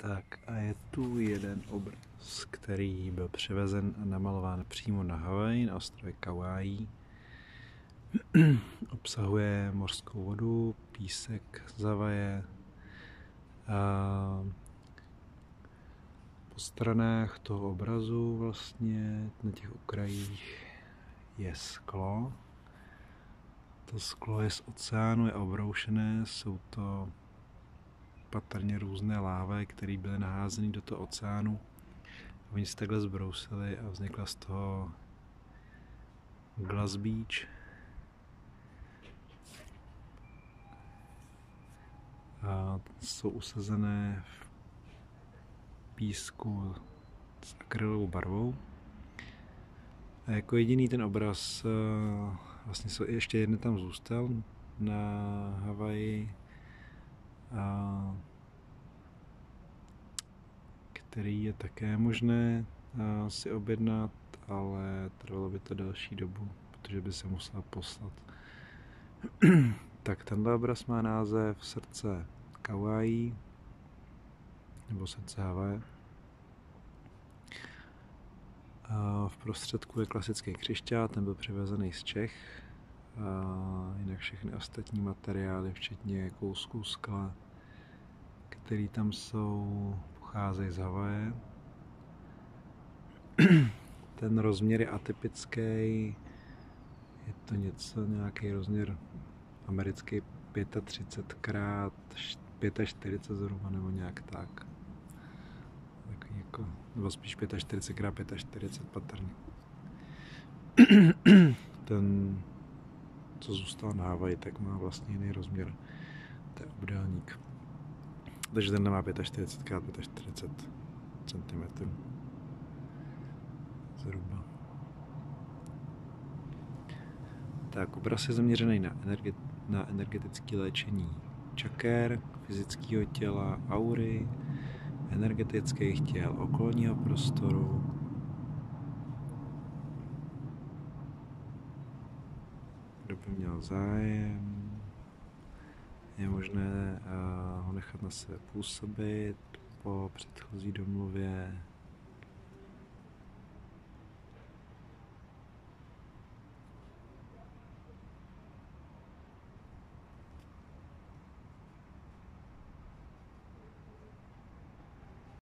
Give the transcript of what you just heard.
Tak a je tu jeden obraz, který byl převezen a namalován přímo na Havaj, na ostrově Kauai. Obsahuje mořskou vodu, písek z Havaje. A po stranách toho obrazu vlastně na těch okrajích je sklo. To sklo je z oceánu, je obroušené, jsou to patrně různé láve, které byly naházeny do toho oceánu. A oni se takhle zbrousili a vznikla z toho Glass Beach. A jsou usazené v písku s akrylovou barvou. A jako jediný ten obraz, eh, vlastně ještě jeden tam zůstal na Havaji, který je také možné si objednat, ale trvalo by to další dobu, protože by se musel poslat. tak tenhle obraz má název Srdce Kawaii nebo Srdce Havaje. V prostředku je klasický křišťál, ten byl přivezený z Čech a jinak všechny ostatní materiály, včetně kousků skla, které tam jsou, pocházejí z Havaje. Ten rozměr je atypický, je to něco, nějaký rozměr americký 35 x 45 zhruba, nebo nějak tak. Takový jako, nebo spíš 45 x 45 patrně. Ten co zůstal na Havaji, tak má vlastně jiný rozměr. To je obdélník. Takže ten nemá 45 x 45 cm. Zhruba. Tak, obraz je zaměřený na, energe- na energetické léčení čaker, fyzického těla, aury, energetických těl, okolního prostoru, kdo by měl zájem, je možné eh, ho nechat na sebe působit po předchozí domluvě